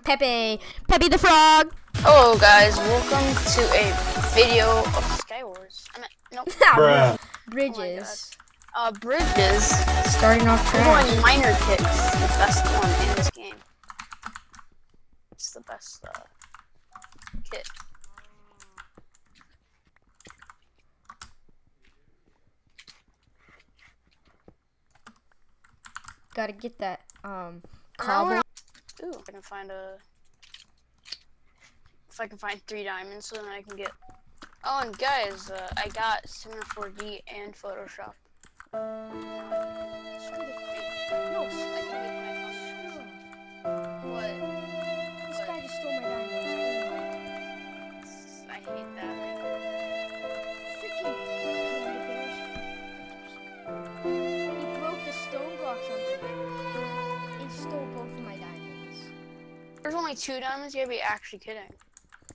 Pepe, Pepe the Frog. Hello guys, welcome to a video of Skywars. I mean, no, Bruh. Bridges. uh, bridges. Starting off We're trash. going Miner kicks, the best one in this game. It's the best uh, kit. Gotta get that um cobble. Ooh, if I can find a. If I can find three diamonds, so then I can get. Oh, and guys, uh, I got Cinema 4D and Photoshop. Only two diamonds. You gotta be actually kidding.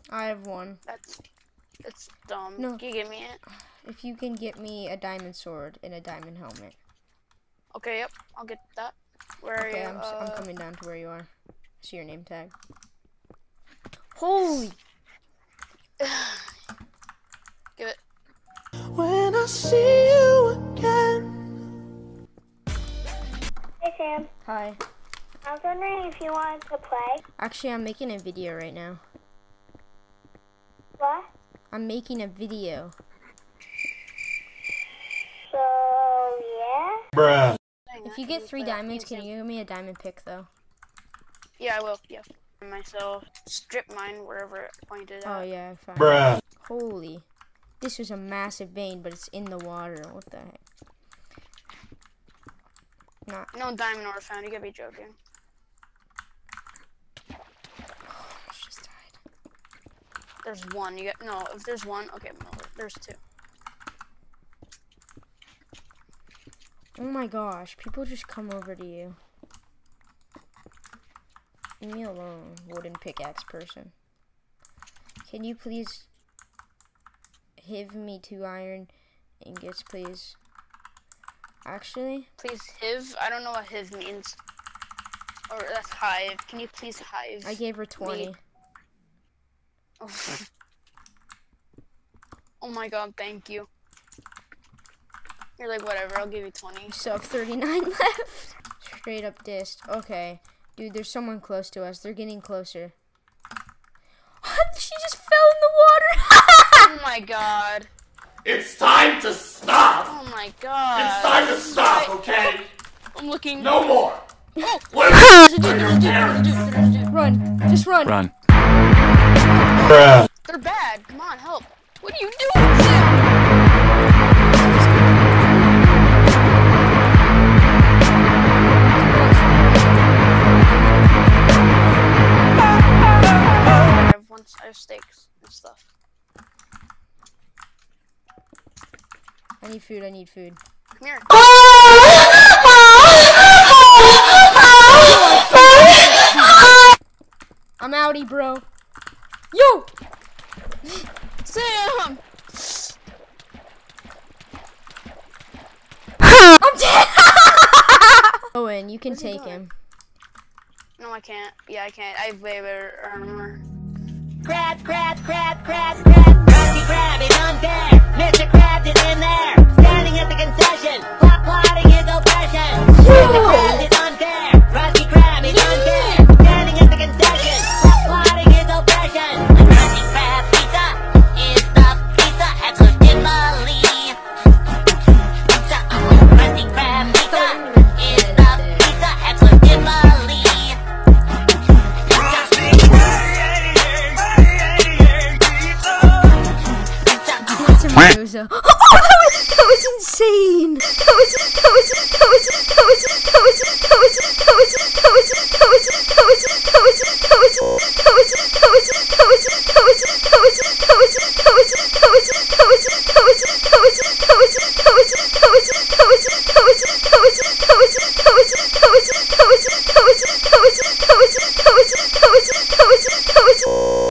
I have one. That's that's dumb. No. Can you give me it? If you can get me a diamond sword and a diamond helmet. Okay, yep. I'll get that. Where are Okay, you? I'm, s- I'm Uh, coming down to where you are. I See your name tag. Holy! give it. When I see you again. Hey Sam, Hi. I was wondering if you wanted to play. Actually, I'm making a video right now. What? I'm making a video. So yeah. Bruh. If you get three diamonds, can you give me a diamond pick though? Yeah, I will. Yeah. Myself strip mine wherever it pointed Oh at. yeah, I found. Bruh. Holy! This was a massive vein, but it's in the water. What the heck? Not. No diamond ore found. You gotta be joking. There's one. You got no. If there's one, okay. No, there's two. Oh my gosh! People just come over to you. Leave me alone, wooden pickaxe person. Can you please give me two iron ingots, please? Actually, Please hiv. I don't know what hiv means. Or that's hive. Can you please hive? I gave her 20. Oh. oh my god, thank you. You're like, whatever, I'll give you 20. So I have 39 left. Straight up dissed. Okay. Dude, there's someone close to us. They're getting closer. What? She just fell in the water. Oh my god. It's time to stop! Oh my god. It's time to stop, okay? I'm looking. No more! Oh, What there's a dude, there's a dude, there's a dude, there's a dude. run. Just run. Run. Bruh. They're bad. Come on, help. What are you doing, Sam? I have one. I have steaks and stuff. I need food. I need food. Come here. I'm outie, bro. Yo! Sam. I'm dead! Owen, you can Where's take him. No, I can't. Yeah, I can't. I have way better armor. Crab, crab, crab, crab, crab. It's a Oh, that was, that was insane! Was, was, that was, that was, that was, that was, that was, that was, that was,